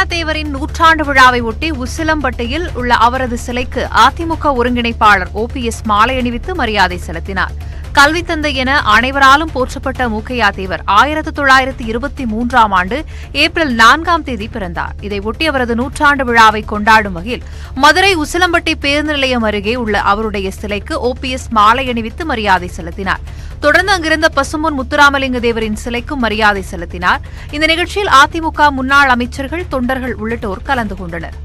மூக்கையா தேவரின் நூற்றாண்டு விழாவை ஒட்டி உசிலம்பட்டியில் உள்ள அவரது சிலைக்கு அதிமுக ஒருங்கிணைப்பாளர் ஓ பி எஸ் மாலை அணிவித்து மரியாதை செலுத்தினார். கல்வி தந்தை என அனைவராலும் போற்றப்பட்ட மூக்கையா தேவர் ஆயிரத்தி தொள்ளாயிரத்தி இருபத்தி மூன்றாம் ஆண்டு ஏப்ரல் நான்காம் தேதி பிறந்தார். இதையொட்டி அவரது நூற்றாண்டு விழாவை கொண்டாடும் வகையில் மதுரை உசிலம்பட்டி பேருந்து நிலையம் அருகே உள்ள அவருடைய சிலைக்கு ஓ பி எஸ் மாலை அணிவித்து மரியாதை செலுத்தினார். தொடர்ந்து அங்கிருந்த பசும்பொன் முத்துராமலிங்க தேவரின் சிலைக்கும் மரியாதை செலுத்தினார். இந்த நிகழ்ச்சியில் அதிமுக முன்னாள் அமைச்சர்கள் தொண்டர்கள் உள்ளிட்டோர் கலந்து கொண்டனர்.